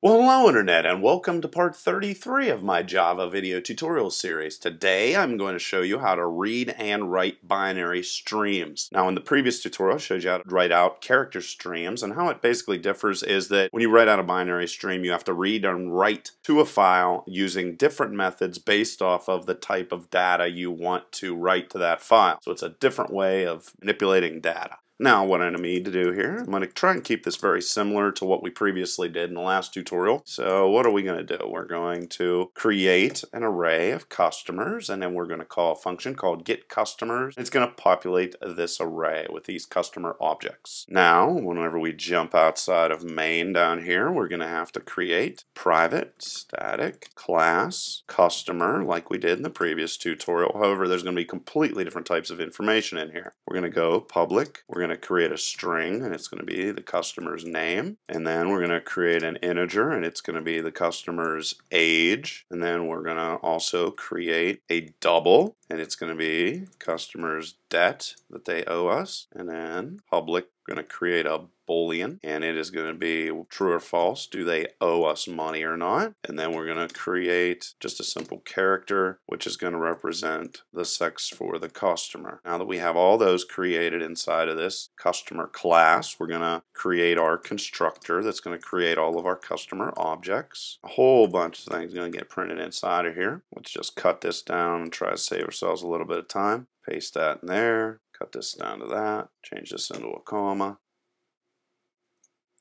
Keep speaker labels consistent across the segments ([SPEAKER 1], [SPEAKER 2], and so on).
[SPEAKER 1] Well, hello Internet, and welcome to part 33 of my Java video tutorial series. Today I'm going to show you how to read and write binary streams. Now in the previous tutorial I showed you how to write out character streams, and how it basically differs is that when you write out a binary stream you have to read and write to a file using different methods based off of the type of data you want to write to that file. So it's a different way of manipulating data. Now what I need to do here, I'm going to try and keep this very similar to what we previously did in the last tutorial. So what are we going to do? We're going to create an array of customers and then we're going to call a function called getCustomers. It's going to populate this array with these customer objects. Now whenever we jump outside of main down here, we're going to have to create private static class customer like we did in the previous tutorial. However, there's going to be completely different types of information in here. We're going to go public. We're going going to create a string and it's going to be the customer's name. And then we're going to create an integer and it's going to be the customer's age. And then we're going to also create a double and it's going to be customer's debt that they owe us. And then public, going to create a boolean and it is going to be true or false do they owe us money or not? And then we're going to create just a simple character which is going to represent the sex for the customer. Now that we have all those created inside of this customer class we're going to create our constructor that's going to create all of our customer objects. A whole bunch of things going to get printed inside of here. Let's just cut this down and try to save ourselves a little bit of time. Paste that in there cut this down to that change this into a comma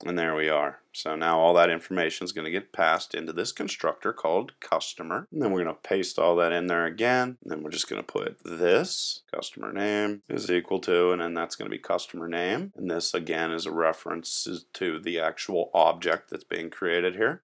[SPEAKER 1] and there we are. So now all that information is going to get passed into this constructor called customer. And then we're going to paste all that in there again. And then we're just going to put this customer name is equal to, and then that's going to be customer name. And this again is a reference to the actual object that's being created here.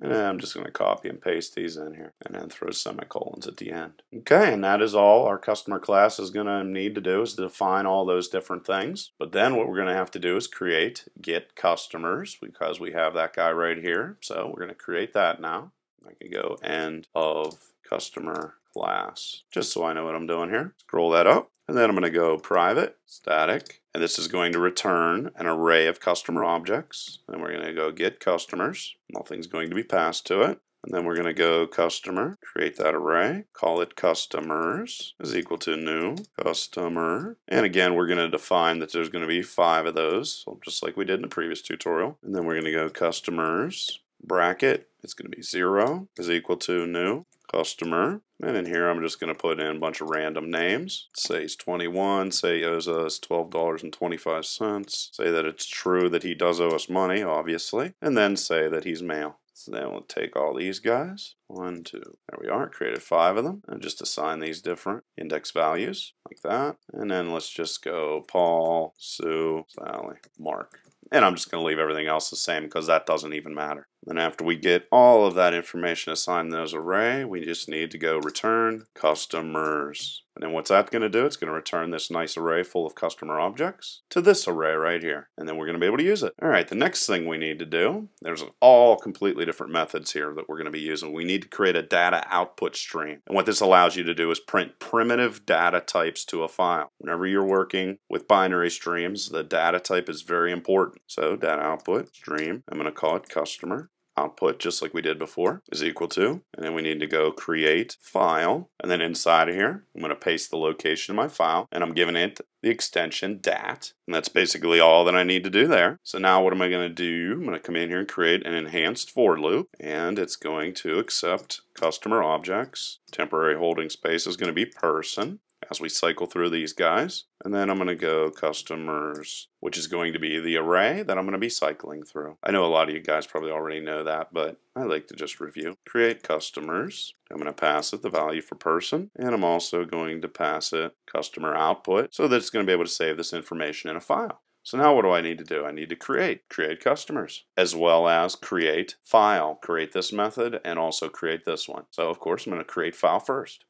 [SPEAKER 1] And I'm just going to copy and paste these in here and then throw semicolons at the end. Okay, and that is all our customer class is going to need to do is define all those different things. But then what we're going to have to do is create get customers because we have that guy right here. So we're going to create that now. I can go end of customer class just so I know what I'm doing here. Scroll that up. And then I'm going to go private, static, and this is going to return an array of customer objects. And we're going to go get customers. Nothing's going to be passed to it. And then we're going to go customer, create that array, call it customers is equal to new customer. And again, we're going to define that there's going to be five of those, so just like we did in the previous tutorial. And then we're going to go customers, bracket, it's going to be zero is equal to new customer. And in here, I'm just going to put in a bunch of random names. Say he's 21, say he owes us $12.25. Say that it's true that he does owe us money, obviously. And then say that he's male. So then we'll take all these guys. One, two, there we are. Created five of them. And just assign these different index values like that. And then let's just go Paul, Sue, Sally, Mark. And I'm just going to leave everything else the same because that doesn't even matter. Then after we get all of that information assigned those array, we just need to go return customers. And then what's that going to do? It's going to return this nice array full of customer objects to this array right here. And then we're going to be able to use it. All right, the next thing we need to do, there's all completely different methods here that we're going to be using. We need to create a data output stream. And what this allows you to do is print primitive data types to a file. Whenever you're working with binary streams, the data type is very important. So data output stream, I'm going to call it customer output just like we did before is equal to and then we need to go create file. And then inside of here I'm going to paste the location of my file and I'm giving it the extension dat. And that's basically all that I need to do there. So now what am I going to do? I'm going to come in here and create an enhanced for loop and it's going to accept customer objects. Temporary holding space is going to be person as we cycle through these guys. And then I'm going to go customers, which is going to be the array that I'm going to be cycling through. I know a lot of you guys probably already know that, but I like to just review. Create customers. I'm going to pass it the value for person, and I'm also going to pass it customer output so that it's going to be able to save this information in a file. So now what do I need to do? I need to create, create customers, as well as create file, create this method, and also create this one. So of course I'm going to create file first.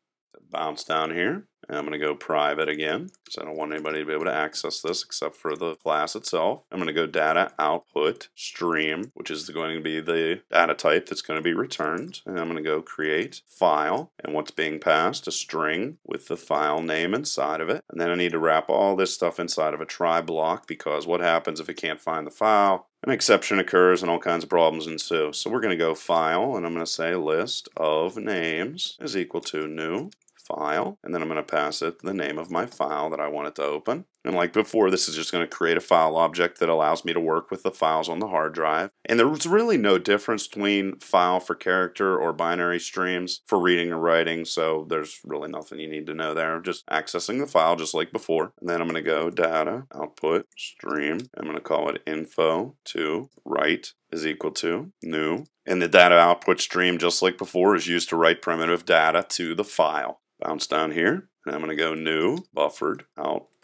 [SPEAKER 1] Bounce down here, And I'm going to go private again because I don't want anybody to be able to access this except for the class itself. I'm going to go data output stream, which is going to be the data type that's going to be returned. And I'm going to go create file and what's being passed, a string with the file name inside of it. And then I need to wrap all this stuff inside of a try block because what happens if it can't find the file? An exception occurs and all kinds of problems ensue. So we're going to go file and I'm going to say list of names is equal to new file, and then I'm going to pass it the name of my file that I want it to open. And like before, this is just going to create a file object that allows me to work with the files on the hard drive. And there's really no difference between file for character or binary streams for reading or writing, so there's really nothing you need to know there. Just accessing the file just like before. And then I'm going to go data, output, stream. I'm going to call it info to write is equal to new. And the data output stream, just like before, is used to write primitive data to the file. Bounce down here, and I'm going to go new, buffered,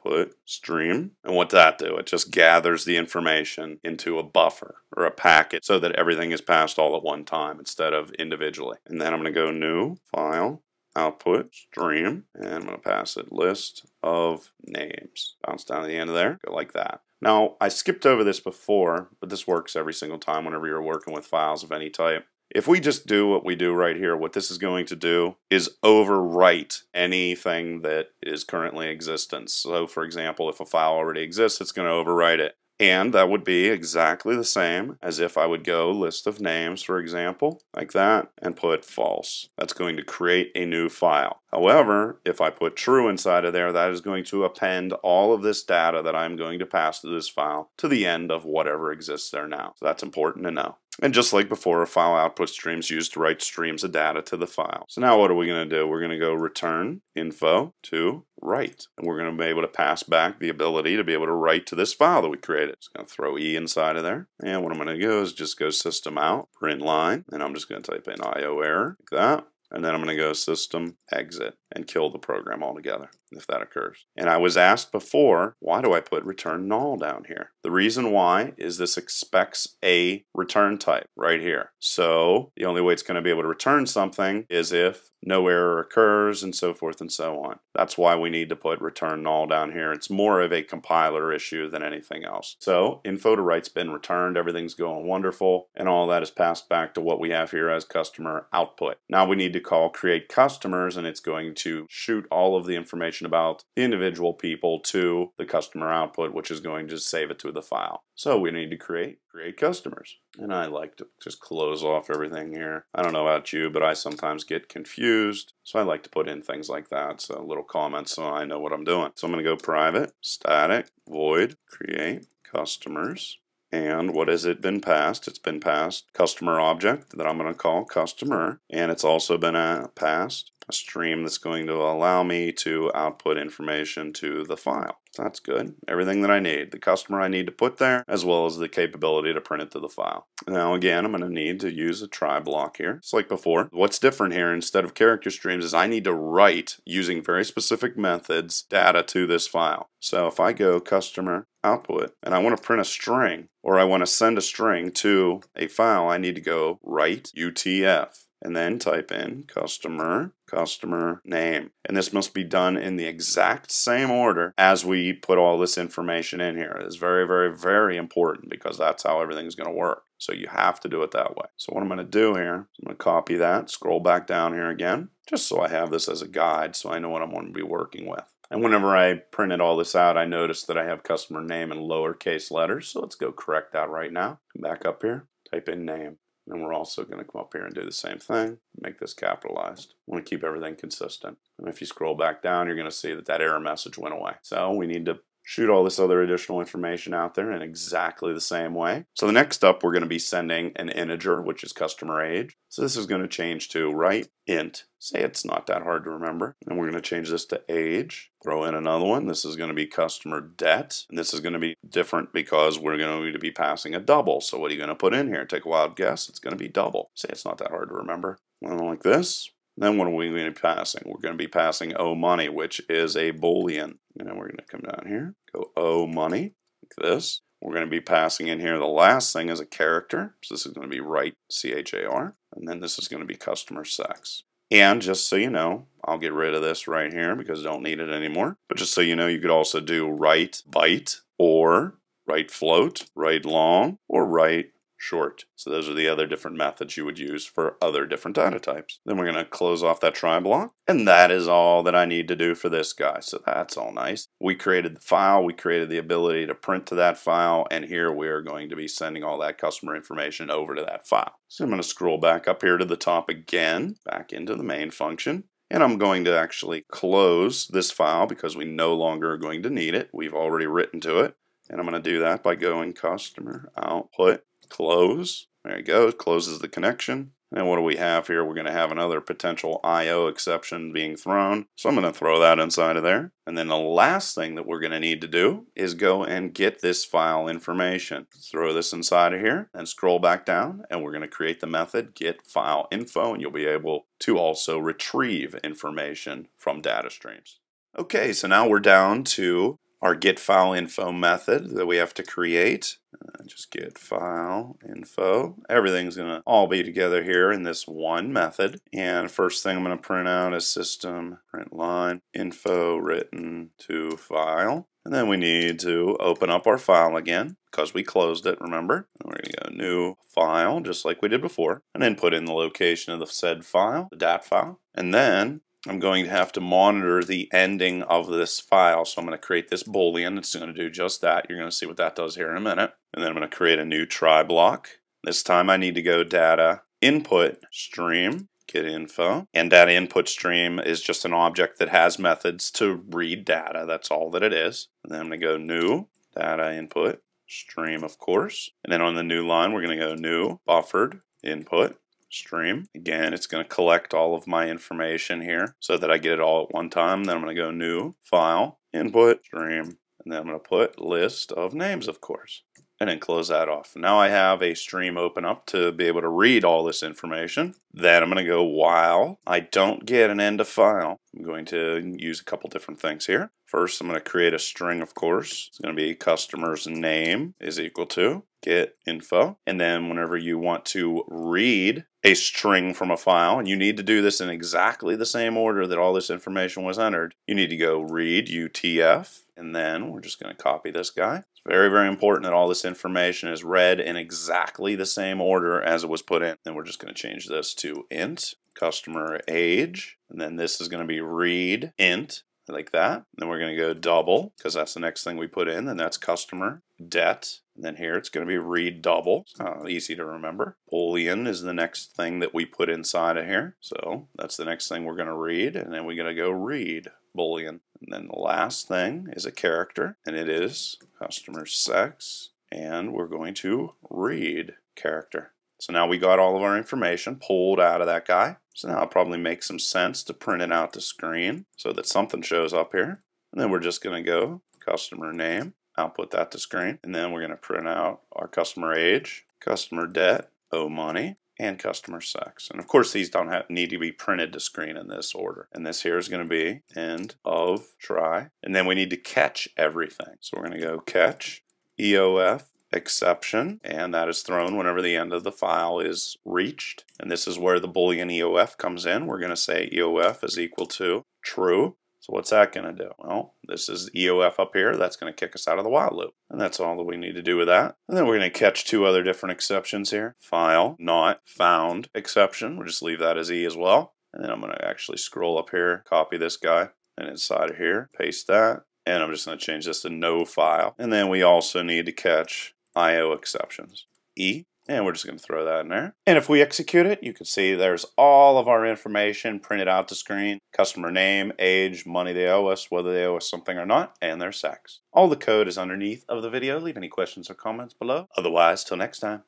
[SPEAKER 1] output, stream. And what does that do? It just gathers the information into a buffer or a packet so that everything is passed all at one time instead of individually. And then I'm going to go new, file, output, stream, and I'm going to pass it list of names. Bounce down to the end of there, go like that. Now, I skipped over this before, but this works every single time whenever you're working with files of any type. If we just do what we do right here, what this is going to do is overwrite anything that is currently in existence. So for example, if a file already exists, it's going to overwrite it. And that would be exactly the same as if I would go list of names, for example, like that, and put false. That's going to create a new file. However, if I put true inside of there, that is going to append all of this data that I'm going to pass to this file to the end of whatever exists there now. So that's important to know. And just like before, a file output stream is used to write streams of data to the file. So now what are we going to do? We're going to go return info to write. And we're going to be able to pass back the ability to be able to write to this file that we created. It's going to throw E inside of there. And what I'm going to do is just go system out, print line, and I'm just going to type in IO error like that. And then I'm going to go system exit and kill the program altogether if that occurs. And I was asked before, why do I put return null down here? The reason why is this expects a return type right here. So the only way it's going to be able to return something is if no error occurs and so forth and so on. That's why we need to put return null down here. It's more of a compiler issue than anything else. So info to write's been returned, everything's going wonderful, and all that is passed back to what we have here as customer output. Now we need to call create customers and it's going to shoot all of the information about the individual people to the customer output, which is going to save it to the file. So we need to create create customers. And I like to just close off everything here. I don't know about you, but I sometimes get confused. So I like to put in things like that, so little comments so I know what I'm doing. So I'm going to go private, static, void, create customers. And what has it been passed? It's been passed customer object that I'm going to call customer. And it's also been uh, passed a stream that's going to allow me to output information to the file. So that's good. Everything that I need. The customer I need to put there, as well as the capability to print it to the file. Now again, I'm going to need to use a try block here. It's like before. What's different here, instead of character streams, is I need to write, using very specific methods, data to this file. So if I go customer output and I want to print a string, or I want to send a string to a file, I need to go write UTF and then type in customer, customer name. And this must be done in the exact same order as we put all this information in here. It's very, very, very important because that's how everything's going to work. So you have to do it that way. So what I'm going to do here, I'm going to copy that, scroll back down here again, just so I have this as a guide so I know what I'm going to be working with. And whenever I printed all this out, I noticed that I have customer name in lowercase letters. So let's go correct that right now. Come back up here, type in name. And we're also going to come up here and do the same thing, make this capitalized. Want to keep everything consistent. And if you scroll back down, you're going to see that that error message went away. So we need to shoot all this other additional information out there in exactly the same way. So the next up, we're going to be sending an integer, which is customer age. So this is going to change to write int. Say it's not that hard to remember. And we're going to change this to age. Throw in another one. This is going to be customer debt. And this is going to be different because we're going to be passing a double. So what are you going to put in here? Take a wild guess. It's going to be double. Say it's not that hard to remember. Well, like this. Then what are we going to be passing? We're going to be passing owe money, which is a boolean. And we're going to come down here, go owe money, like this. We're going to be passing in here the last thing is a character. So this is going to be write C-H-A-R. And then this is going to be customer sex. And just so you know, I'll get rid of this right here because I don't need it anymore. But just so you know, you could also do write byte or write float, write long, or write short. So those are the other different methods you would use for other different data types. Then we're going to close off that try block. And that is all that I need to do for this guy. So that's all nice. We created the file. We created the ability to print to that file. And here we are going to be sending all that customer information over to that file. So I'm going to scroll back up here to the top again, back into the main function. And I'm going to actually close this file because we no longer are going to need it. We've already written to it. And I'm going to do that by going customer output close. There it closes the connection. And what do we have here? We're going to have another potential I.O. exception being thrown. So I'm going to throw that inside of there. And then the last thing that we're going to need to do is go and get this file information. Throw this inside of here and scroll back down and we're going to create the method get file info and you'll be able to also retrieve information from data streams. Okay, so now we're down to our get file info method that we have to create. Uh, just get file info. Everything's going to all be together here in this one method. And first thing I'm going to print out is system print line info written to file. And then we need to open up our file again because we closed it, remember? And we're going to go new file, just like we did before, and then put in the location of the said file, the DAT file. And then I'm going to have to monitor the ending of this file. So I'm going to create this boolean. It's going to do just that. You're going to see what that does here in a minute. And then I'm going to create a new try block. This time I need to go data input stream get info and data input stream is just an object that has methods to read data that's all that it is and then I'm going to go new data input stream of course and then on the new line we're going to go new buffered input stream. Again, it's going to collect all of my information here so that I get it all at one time. Then I'm going to go new, file, input, stream, and then I'm going to put list of names, of course, and then close that off. Now I have a stream open up to be able to read all this information. Then I'm going to go while I don't get an end of file. Going to use a couple different things here. First, I'm going to create a string, of course. It's going to be customer's name is equal to get info. And then whenever you want to read a string from a file, and you need to do this in exactly the same order that all this information was entered, you need to go read UTF, and then we're just going to copy this guy. It's very, very important that all this information is read in exactly the same order as it was put in. Then we're just going to change this to int customer age, and then this is going to be read int like that. Then we're going to go double because that's the next thing we put in, and that's customer debt. And then here it's going to be read double. Oh, easy to remember. Boolean is the next thing that we put inside of here. So that's the next thing we're going to read, and then we're going to go read Boolean. And then the last thing is a character, and it is customer sex, and we're going to read character. So now we got all of our information pulled out of that guy. So now it probably makes some sense to print it out to screen so that something shows up here. And then we're just going to go customer name, output that to screen. And then we're going to print out our customer age, customer debt, owe money, and customer sex. And of course, these don't have, need to be printed to screen in this order. And this here is going to be end of try. And then we need to catch everything. So we're going to go catch EOF exception, and that is thrown whenever the end of the file is reached. And this is where the Boolean EOF comes in. We're going to say EOF is equal to true. So what's that going to do? Well, this is EOF up here. That's going to kick us out of the while loop. And that's all that we need to do with that. And then we're going to catch two other different exceptions here. File, not found exception. We'll just leave that as E as well. And then I'm going to actually scroll up here, copy this guy, and inside of here, paste that. And I'm just going to change this to no file. And then we also need to catch IO exceptions. E, and we're just going to throw that in there. And if we execute it, you can see there's all of our information printed out to screen. Customer name, age, money they owe us, whether they owe us something or not, and their sex. All the code is underneath of the video. Leave any questions or comments below. Otherwise, till next time.